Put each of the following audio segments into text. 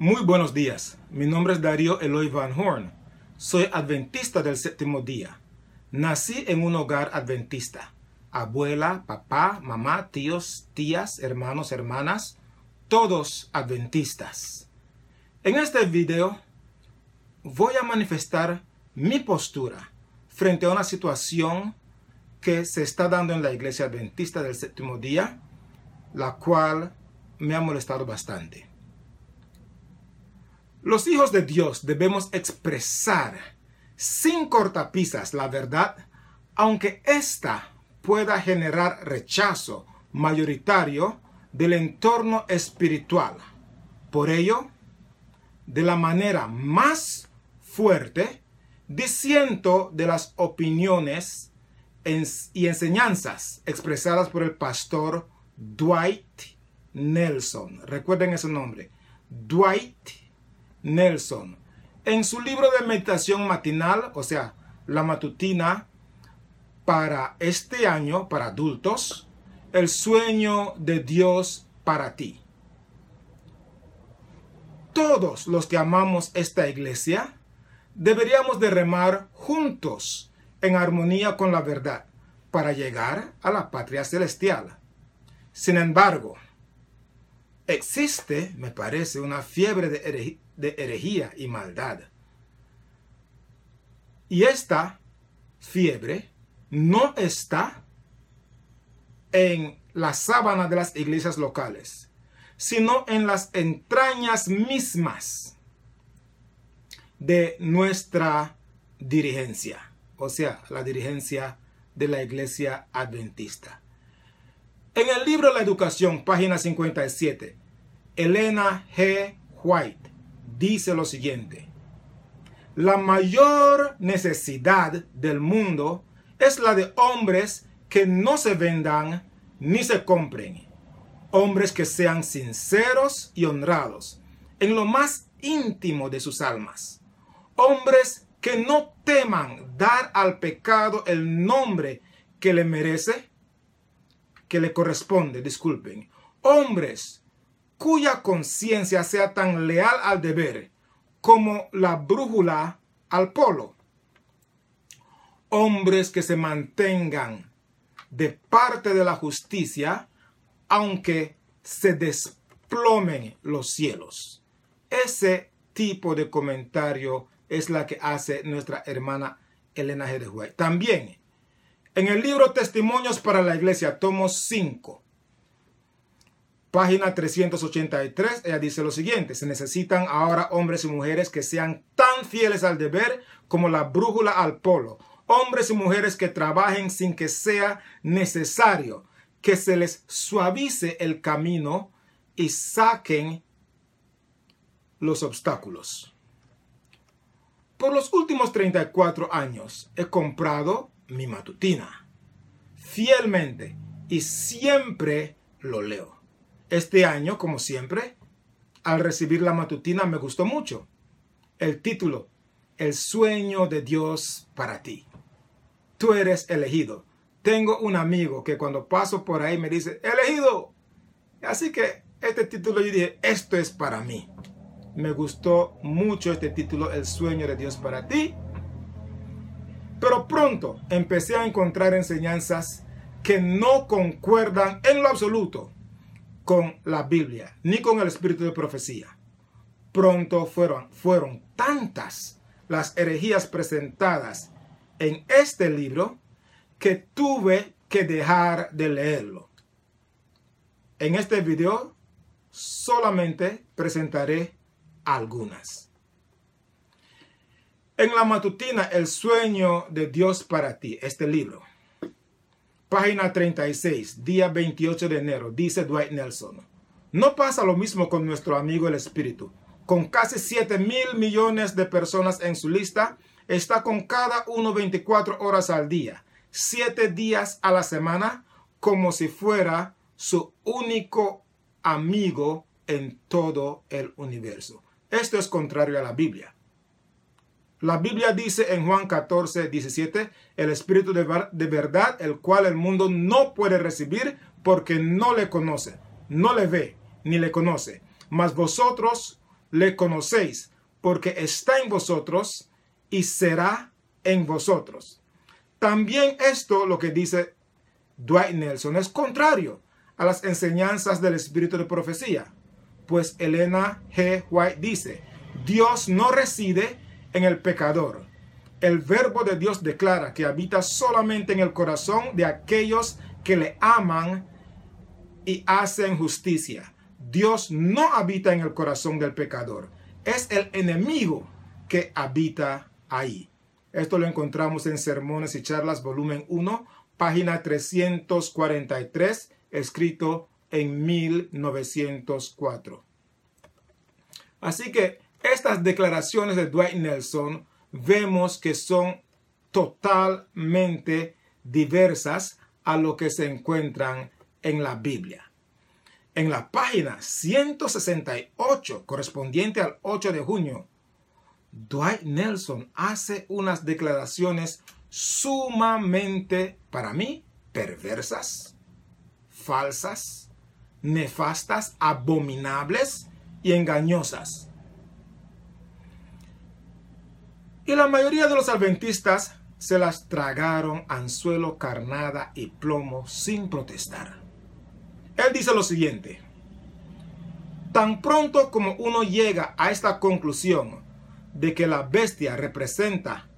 Muy buenos días. Mi nombre es Darío Eloy Van Horn. Soy adventista del séptimo día. Nací en un hogar adventista. Abuela, papá, mamá, tíos, tías, hermanos, hermanas, todos adventistas. En este video voy a manifestar mi postura frente a una situación que se está dando en la iglesia adventista del séptimo día, la cual me ha molestado bastante. Los hijos de Dios debemos expresar sin cortapisas la verdad, aunque ésta pueda generar rechazo mayoritario del entorno espiritual. Por ello, de la manera más fuerte, disiento de las opiniones y enseñanzas expresadas por el pastor Dwight Nelson. Recuerden ese nombre, Dwight Nelson. En su libro de meditación matinal, o sea, la matutina para este año, para adultos, el sueño de Dios para ti. Todos los que amamos esta iglesia deberíamos de remar juntos en armonía con la verdad para llegar a la patria celestial. Sin embargo, existe, me parece, una fiebre de, herejía y maldad. Y esta fiebre no está en la sábana de las iglesias locales, sino en las entrañas mismas de nuestra dirigencia, o sea, la dirigencia de la iglesia adventista. En el libro La Educación, página 57, Elena G. White dice lo siguiente. La mayor necesidad del mundo es la de hombres que no se vendan ni se compren. Hombres que sean sinceros y honrados en lo más íntimo de sus almas. Hombres que no teman dar al pecado el nombre que le merece, que le corresponde, disculpen. Hombres cuya conciencia sea tan leal al deber como la brújula al polo. Hombres que se mantengan de parte de la justicia, aunque se desplomen los cielos. Ese tipo de comentario es la que hace nuestra hermana Elena de También, en el libro Testimonios para la Iglesia, tomo 5, Página 383, ella dice lo siguiente, se necesitan ahora hombres y mujeres que sean tan fieles al deber como la brújula al polo. Hombres y mujeres que trabajen sin que sea necesario que se les suavice el camino y saquen los obstáculos. Por los últimos 34 años he comprado mi matutina fielmente y siempre lo leo. Este año, como siempre, al recibir la matutina me gustó mucho. El título, El sueño de Dios para ti. Tú eres elegido. Tengo un amigo que cuando paso por ahí me dice, elegido. Así que este título yo dije, esto es para mí. Me gustó mucho este título, El sueño de Dios para ti. Pero pronto empecé a encontrar enseñanzas que no concuerdan en lo absoluto con la Biblia, ni con el espíritu de profecía. Pronto fueron, fueron tantas las herejías presentadas en este libro que tuve que dejar de leerlo. En este video solamente presentaré algunas. En la matutina El sueño de Dios para ti, este libro Página 36, día 28 de enero, dice Dwight Nelson. No pasa lo mismo con nuestro amigo el Espíritu. Con casi 7 mil millones de personas en su lista, está con cada uno 24 horas al día, 7 días a la semana, como si fuera su único amigo en todo el universo. Esto es contrario a la Biblia. La Biblia dice en Juan 14, 17, el Espíritu de, verdad, el cual el mundo no puede recibir porque no le conoce, no le ve, ni le conoce. Mas vosotros le conocéis, porque está en vosotros y será en vosotros. También esto, lo que dice Dwight Nelson, es contrario a las enseñanzas del espíritu de profecía. Pues Elena G. White dice, Dios no reside en el pecador. El verbo de Dios declara que habita solamente en el corazón de aquellos que le aman y hacen justicia. Dios no habita en el corazón del pecador. Es el enemigo que habita ahí. Esto lo encontramos en Sermones y Charlas, volumen 1, página 343, escrito en 1904. Así que estas declaraciones de Dwight Nelson vemos que son totalmente diversas a lo que se encuentran en la Biblia. En la página 168, correspondiente al 8 de junio Dwight Nelson hace unas declaraciones sumamente, para mí, perversas, falsas, nefastas, abominables y engañosas. Y la mayoría de los adventistas se las tragaron anzuelo, carnada y plomo sin protestar. Él dice lo siguiente, tan pronto como uno llega a esta conclusión de que la bestia representa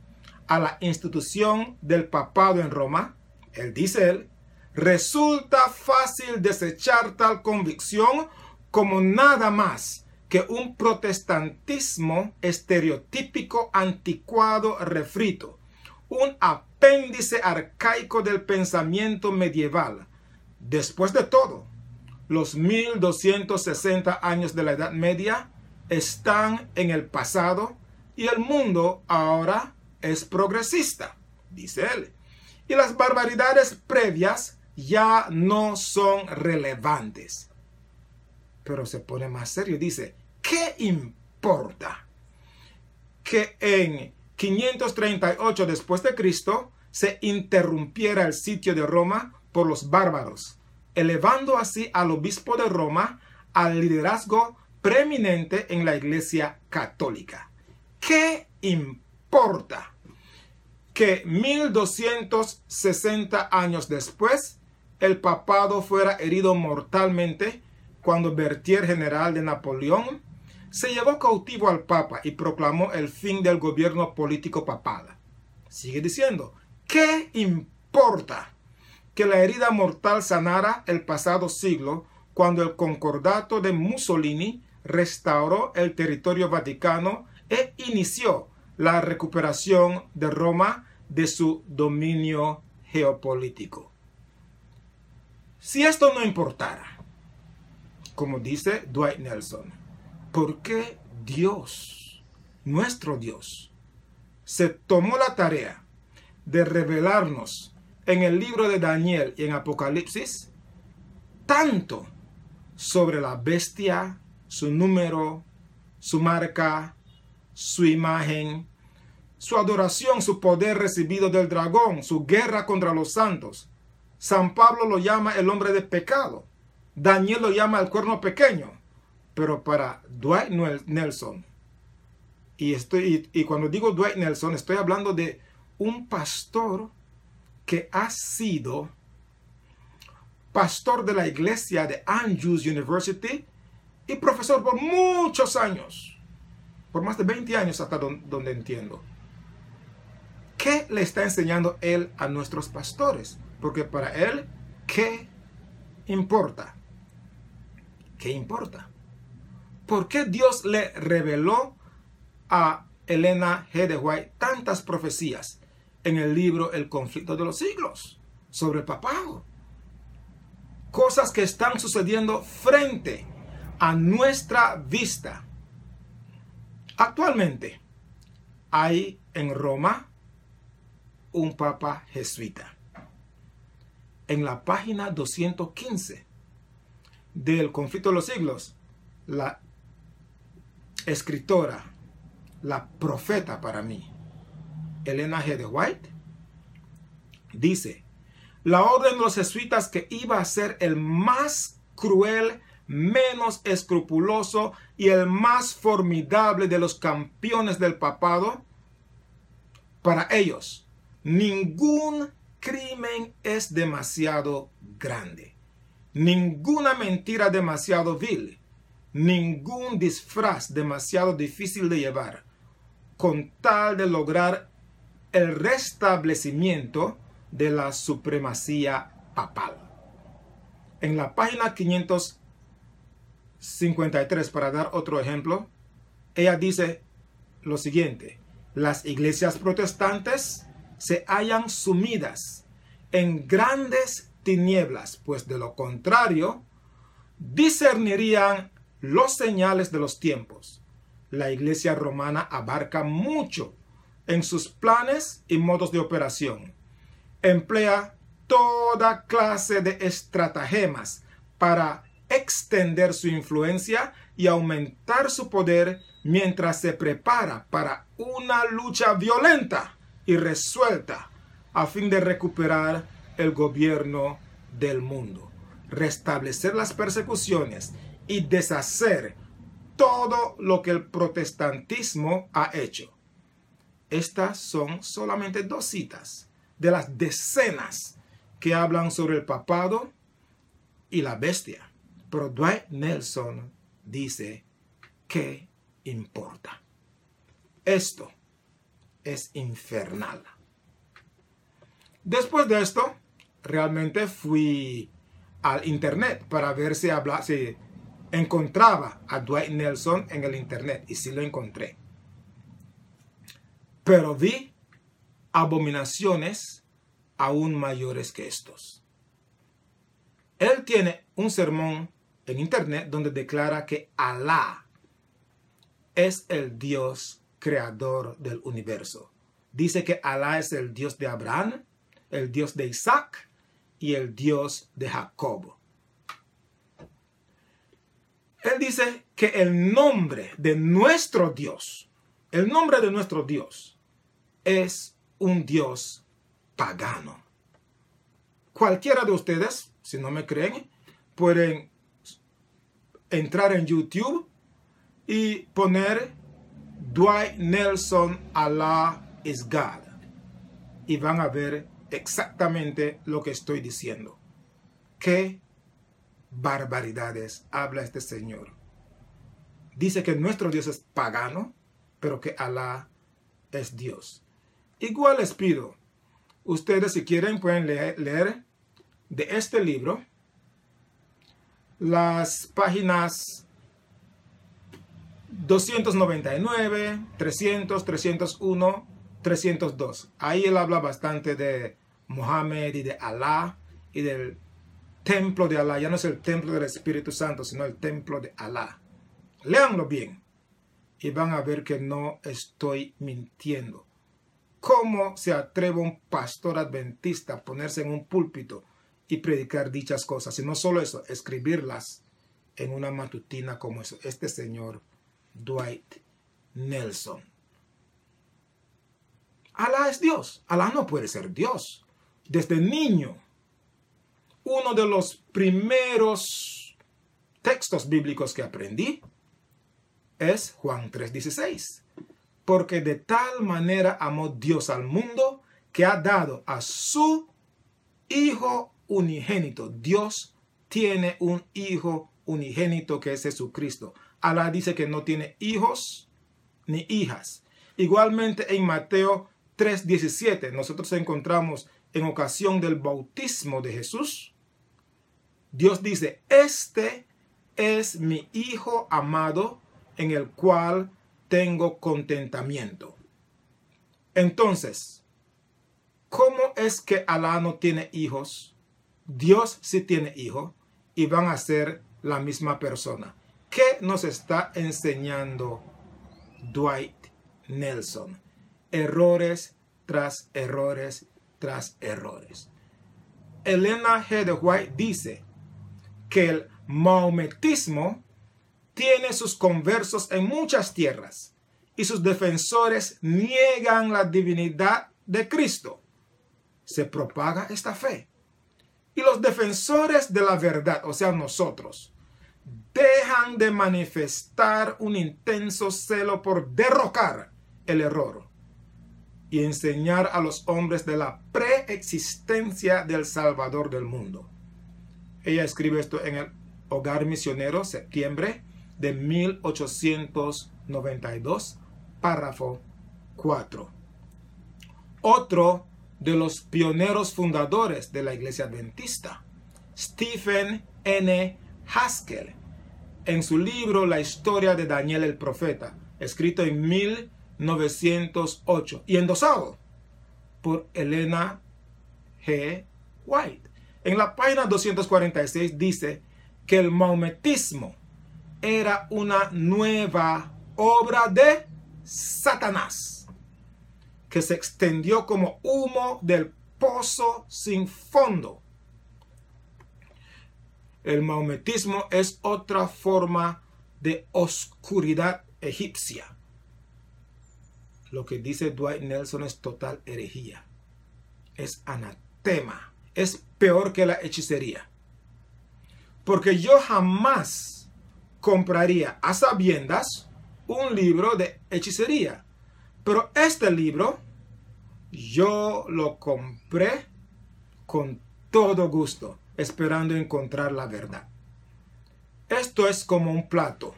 a la institución del papado en Roma, él dice él, resulta fácil desechar tal convicción como nada más un protestantismo estereotípico anticuado refrito, un apéndice arcaico del pensamiento medieval. Después de todo, los 1260 años de la Edad Media están en el pasado y el mundo ahora es progresista, dice él. Y las barbaridades previas ya no son relevantes. Pero se pone más serio, dice, ¿qué importa? Que en 538 después de Cristo se interrumpiera el sitio de Roma por los bárbaros, elevando así al obispo de Roma al liderazgo preeminente en la iglesia católica. ¿Qué importa que 1260 años después el papado fuera herido mortalmente cuando Berthier, general de Napoleón, se llevó cautivo al papa y proclamó el fin del gobierno político papal? Sigue diciendo, ¿qué importa que la herida mortal sanara el pasado siglo cuando el concordato de Mussolini restauró el territorio vaticano e inició la recuperación de Roma de su dominio geopolítico. Si esto no importara, como dice Dwight Nelson, ¿por qué Dios, nuestro Dios, se tomó la tarea de revelarnos en el libro de Daniel y en Apocalipsis tanto sobre la bestia, su número, su marca, su imagen, su adoración, su poder recibido del dragón, su guerra contra los santos. San Pablo lo llama el hombre de pecado. Daniel lo llama el cuerno pequeño. Pero para Dwight Nelson, y, estoy, y, cuando digo Dwight Nelson, estoy hablando de un pastor que ha sido pastor de la iglesia de Andrews University y profesor por muchos años por más de 20 años hasta donde entiendo. ¿Qué le está enseñando él a nuestros pastores? Porque para él, ¿qué importa? ¿Qué importa? ¿Por qué Dios le reveló a Elena G. White tantas profecías en el libro El conflicto de los siglos sobre el papado? Cosas que están sucediendo frente a nuestra vista Actualmente hay en Roma un papa jesuita. En la página 215 del conflicto de los siglos, la escritora, la profeta para mí, Elena G. de White, dice, la orden de los jesuitas que iba a ser el más cruel menos escrupuloso y el más formidable de los campeones del papado, para ellos ningún crimen es demasiado grande, ninguna mentira demasiado vil, ningún disfraz demasiado difícil de llevar, con tal de lograr el restablecimiento de la supremacía papal. En la página 553, para dar otro ejemplo, ella dice lo siguiente, las iglesias protestantes se hallan sumidas en grandes tinieblas, pues de lo contrario, discernirían los señales de los tiempos. La iglesia romana abarca mucho en sus planes y modos de operación. Emplea toda clase de estratagemas para extender su influencia y aumentar su poder mientras se prepara para una lucha violenta y resuelta a fin de recuperar el gobierno del mundo, restablecer las persecuciones y deshacer todo lo que el protestantismo ha hecho. Estas son solamente dos citas de las decenas que hablan sobre el papado y la bestia. Pero Dwight Nelson dice, ¿qué importa? Esto es infernal. Después de esto, realmente fui al internet para ver si, habla, si encontraba a Dwight Nelson en el internet y sí lo encontré. Pero vi abominaciones aún mayores que estos. Él tiene un sermón en internet donde declara que Alá es el Dios creador del universo. Dice que Alá es el Dios de Abraham, el Dios de Isaac y el Dios de Jacob. Él dice que el nombre de nuestro Dios, el nombre de nuestro Dios es un Dios pagano. Cualquiera de ustedes, si no me creen, pueden entrar en YouTube y poner Dwight Nelson Allah is God. Y van a ver exactamente lo que estoy diciendo. Qué barbaridades habla este Señor. Dice que nuestro Dios es pagano, pero que Alá es Dios. Igual les pido, ustedes si quieren pueden leer, de este libro las páginas 299, 300, 301, 302. Ahí él habla bastante de Mohammed y de Alá y del templo de Alá. Ya no es el templo del Espíritu Santo, sino el templo de Alá. Leanlo bien y van a ver que no estoy mintiendo. ¿Cómo se atreve un pastor adventista a ponerse en un púlpito y predicar dichas cosas? Y no solo eso, escribirlas en una matutina como eso. Este señor Dwight Nelson. Alá es Dios. Alá no puede ser Dios. Desde niño, uno de los primeros textos bíblicos que aprendí es Juan 3:16 porque de tal manera amó Dios al mundo que ha dado a su Hijo unigénito. Dios tiene un Hijo unigénito que es Jesucristo. Alá dice que no tiene hijos ni hijas. Igualmente en Mateo 3:17 nosotros encontramos en ocasión del bautismo de Jesús, Dios dice, este es mi Hijo amado en el cual tengo contentamiento. Entonces, ¿cómo es que Alá no tiene hijos? Dios sí tiene hijos y van a ser la misma persona. ¿Qué nos está enseñando Dwight Nelson? Errores tras errores tras errores. Elena G. de White dice que el maometismo tiene sus conversos en muchas tierras y sus defensores niegan la divinidad de Cristo. Se propaga esta fe. Y los defensores de la verdad, o sea, nosotros, dejan de manifestar un intenso celo por derrocar el error y enseñar a los hombres de la preexistencia del Salvador del mundo. Ella escribe esto en el Hogar Misionero, septiembre de 1892, párrafo 4. Otro de los pioneros fundadores de la Iglesia Adventista, Stephen N. Haskell, en su libro La historia de Daniel el profeta, escrito en 1908 y endosado por Elena G. White. En la página 246 dice que el maometismo era una nueva obra de Satanás, que se extendió como humo del pozo sin fondo. El maometismo es otra forma de oscuridad egipcia. Lo que dice Dwight Nelson es total herejía. Es anatema es peor que la hechicería. Porque yo jamás compraría a sabiendas un libro de hechicería. Pero este libro yo lo compré con todo gusto, esperando encontrar la verdad. Esto es como un plato.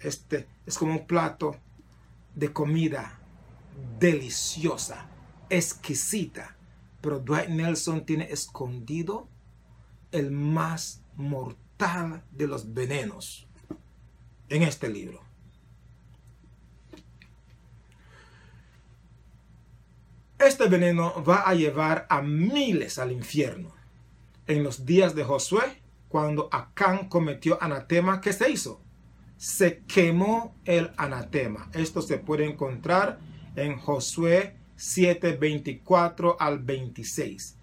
Este es como un plato de comida deliciosa, exquisita pero Dwight Nelson tiene escondido el más mortal de los venenos en este libro. Este veneno va a llevar a miles al infierno. En los días de Josué, cuando Acán cometió anatema, ¿qué se hizo? Se quemó el anatema. Esto se puede encontrar en Josué 7, 24 al 26.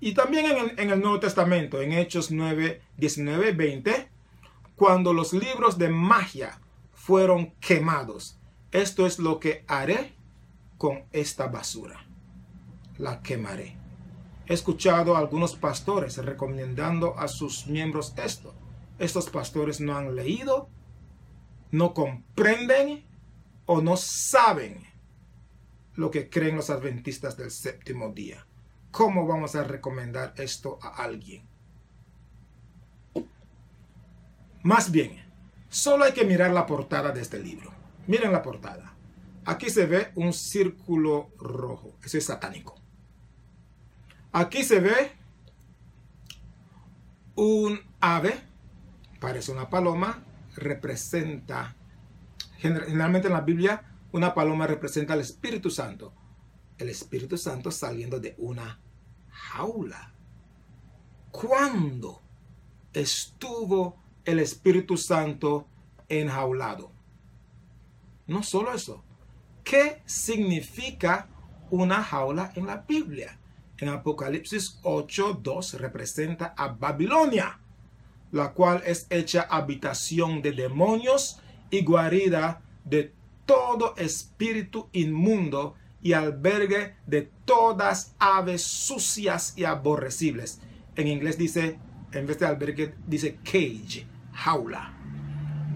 Y también en el, Nuevo Testamento, en Hechos 9, 19 20, cuando los libros de magia fueron quemados. Esto es lo que haré con esta basura. La quemaré. He escuchado a algunos pastores recomendando a sus miembros esto. Estos pastores no han leído, no comprenden o no saben lo que creen los adventistas del séptimo día. ¿Cómo vamos a recomendar esto a alguien? Más bien, solo hay que mirar la portada de este libro. Miren la portada. Aquí se ve un círculo rojo. Eso es satánico. Aquí se ve un ave. Parece una paloma. Representa. Generalmente en la Biblia una paloma representa al Espíritu Santo. El Espíritu Santo saliendo de una jaula. ¿Cuándo estuvo el Espíritu Santo enjaulado? No solo eso. ¿Qué significa una jaula en la Biblia? En Apocalipsis 8.2 representa a Babilonia, la cual es hecha habitación de demonios y guarida de todo espíritu inmundo y albergue de todas aves sucias y aborrecibles. En inglés dice, en vez de albergue, dice cage, jaula,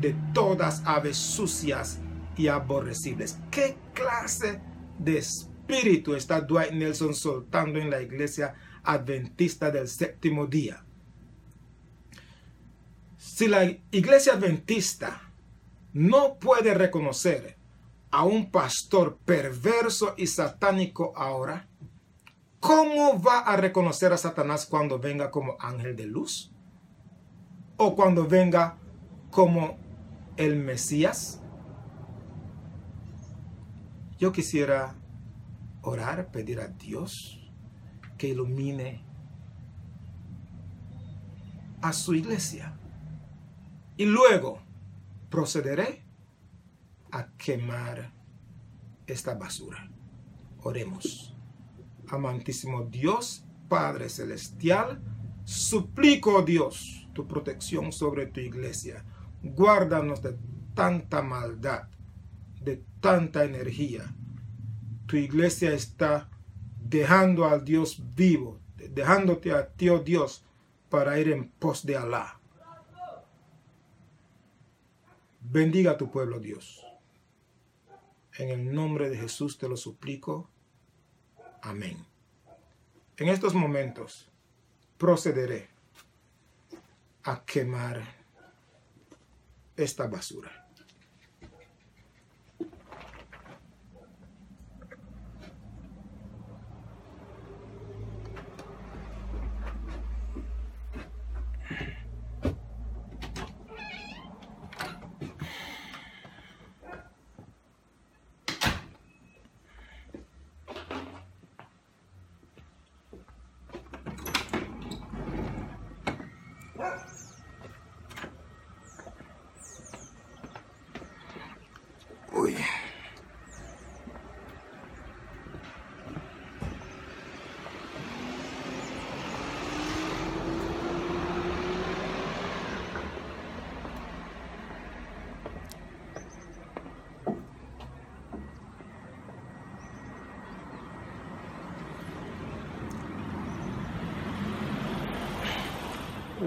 de todas aves sucias y aborrecibles. ¿Qué clase de espíritu está Dwight Nelson soltando en la iglesia adventista del séptimo día? Si la iglesia adventista no puede reconocer a un pastor perverso y satánico ahora, ¿cómo va a reconocer a Satanás cuando venga como ángel de luz? ¿O cuando venga como el Mesías? Yo quisiera orar, pedir a Dios que ilumine a su iglesia. Y luego procederé a quemar esta basura. Oremos. Amantísimo Dios, Padre Celestial, suplico, Dios, tu protección sobre tu iglesia. Guárdanos de tanta maldad, de tanta energía. Tu iglesia está dejando al Dios vivo, dejándote a ti, oh Dios, para ir en pos de Alá. Bendiga a tu pueblo, Dios. En el nombre de Jesús te lo suplico. Amén. En estos momentos procederé a quemar esta basura.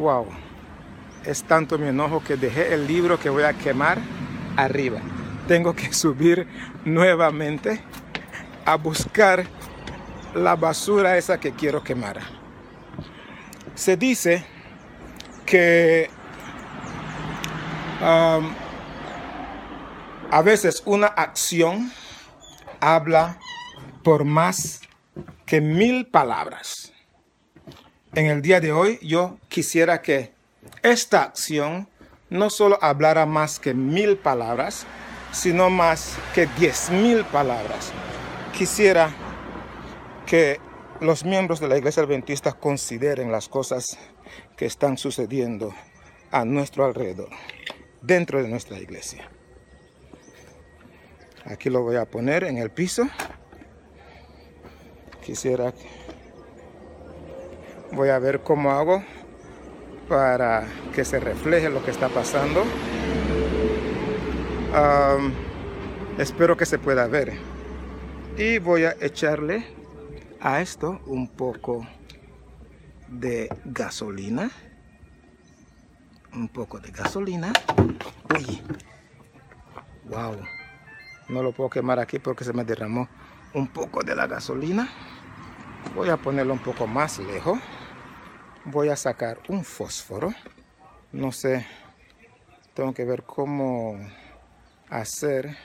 Wow. Es tanto mi enojo que dejé el libro que voy a quemar arriba. Tengo que subir nuevamente a buscar la basura esa que quiero quemar. Se dice que a veces una acción habla por más que mil palabras. En el día de hoy yo quisiera que esta acción no solo hablara más que mil palabras, sino más que diez mil palabras. Quisiera que los miembros de la Iglesia Adventista consideren las cosas que están sucediendo a nuestro alrededor, dentro de nuestra iglesia. Aquí lo voy a poner en el piso. Quisiera voy a ver cómo hago para que se refleje lo que está pasando. espero que se pueda ver. Y voy a echarle a esto un poco de gasolina. Un poco de gasolina. Uy. Wow. No lo puedo quemar aquí porque se me derramó un poco de la gasolina. Voy a ponerlo un poco más lejos. Voy a sacar un fósforo. No sé. Tengo que ver cómo hacer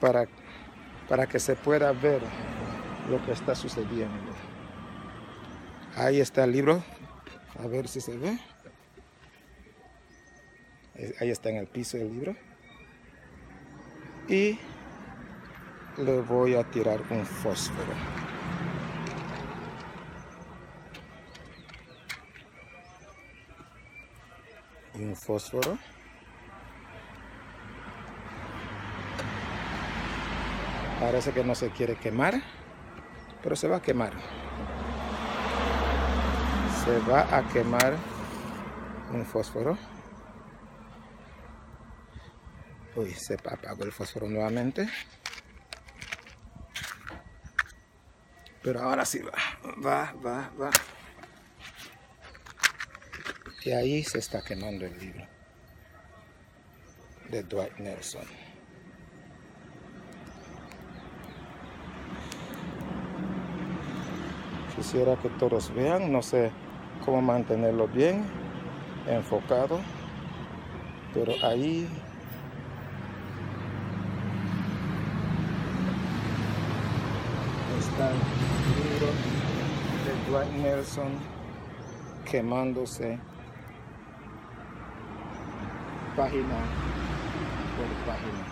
para, para que se pueda ver lo que está sucediendo. Ahí está el libro. A ver si se ve. Ahí está en el piso el libro. Y le voy a tirar un fósforo. Un fósforo. Parece que no se quiere quemar, pero se va a quemar. Se va a quemar un fósforo. Uy, se apagó el fósforo nuevamente. Pero ahora sí va, va, va, va. Y ahí se está quemando el libro de Dwight Nelson. Quisiera que todos vean, no sé cómo mantenerlo bien enfocado, pero ahí está el libro de Dwight Nelson quemándose página por página.